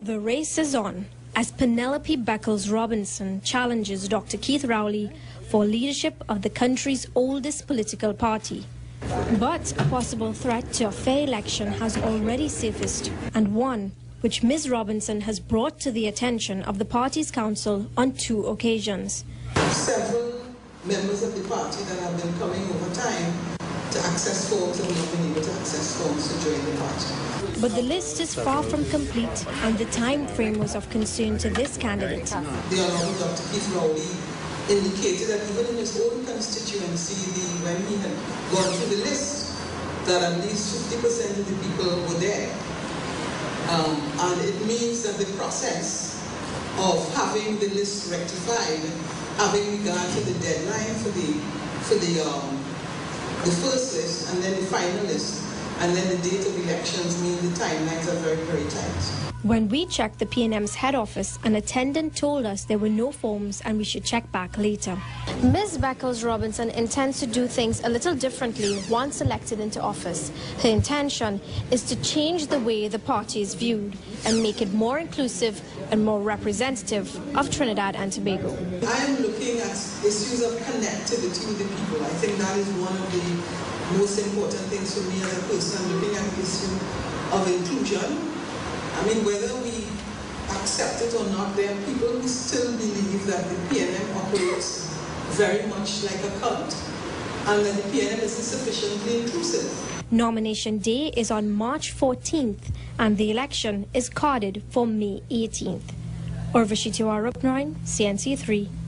The race is on as Penelope Beckles Robinson challenges Dr. Keith Rowley for leadership of the country's oldest political party. But a possible threat to a fair election has already surfaced, and one which Ms. Robinson has brought to the attention of the party's council on two occasions. Members of the party that have been coming over time to access forms have not been able to access forms to join the party. But the list is far from complete, and the time frame was of concern to this candidate. The Honorable Dr. Keith Rowley indicated that even in his own constituency, the, when he had gone through the list, that at least 50% of the people were there. Um, and it means that the process of having the list rectified, having regard to the deadline for the for the um, the first list and then the final list, and then the date of elections mean the timelines are very, very tight. When we checked the PNM's head office, an attendant told us there were no forms and we should check back later. Ms. Beckles Robinson intends to do things a little differently once elected into office. Her intention is to change the way the party is viewed and make it more inclusive and more representative of Trinidad and Tobago. I am looking at issues of connectivity with the people. I think that is one of the most important things for me as a person. Looking at the issue of inclusion I mean, whether we accept it or not, there are people who still believe that the PNM operates very much like a cult and that the PNM isn't sufficiently inclusive. Nomination day is on March 14th and the election is carded for May 18th. Urvashi Tiwari-Roopnarine, CNC3.